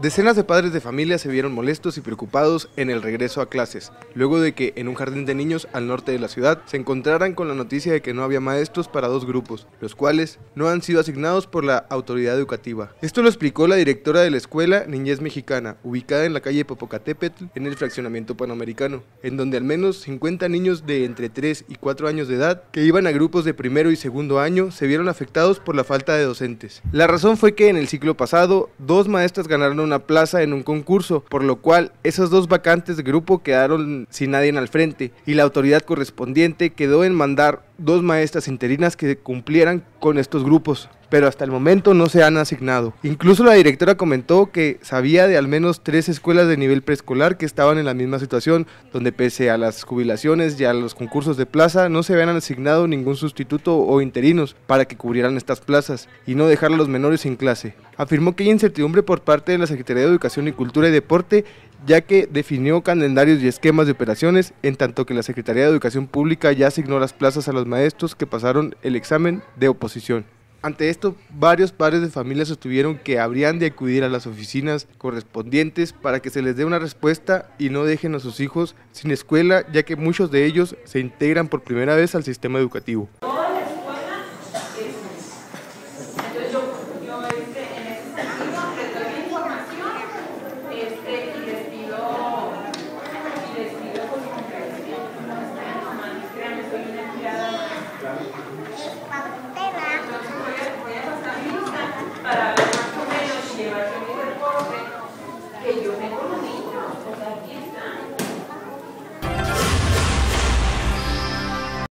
Decenas de padres de familia se vieron molestos y preocupados en el regreso a clases, luego de que en un jardín de niños al norte de la ciudad se encontraran con la noticia de que no había maestros para dos grupos, los cuales no han sido asignados por la autoridad educativa. Esto lo explicó la directora de la escuela Niñez Mexicana, ubicada en la calle Popocatépetl, en el fraccionamiento panamericano, en donde al menos 50 niños de entre 3 y 4 años de edad, que iban a grupos de primero y segundo año, se vieron afectados por la falta de docentes. La razón fue que en el ciclo pasado, dos maestras ganaron una plaza en un concurso, por lo cual esas dos vacantes de grupo quedaron sin nadie al frente y la autoridad correspondiente quedó en mandar dos maestras interinas que cumplieran con estos grupos, pero hasta el momento no se han asignado. Incluso la directora comentó que sabía de al menos tres escuelas de nivel preescolar que estaban en la misma situación, donde pese a las jubilaciones y a los concursos de plaza no se habían asignado ningún sustituto o interinos para que cubrieran estas plazas y no dejar a los menores sin clase. Afirmó que hay incertidumbre por parte de la Secretaría de Educación y Cultura y Deporte ya que definió calendarios y esquemas de operaciones, en tanto que la Secretaría de Educación Pública ya asignó las plazas a los maestros que pasaron el examen de oposición. Ante esto, varios padres de familia sostuvieron que habrían de acudir a las oficinas correspondientes para que se les dé una respuesta y no dejen a sus hijos sin escuela, ya que muchos de ellos se integran por primera vez al sistema educativo. Padre.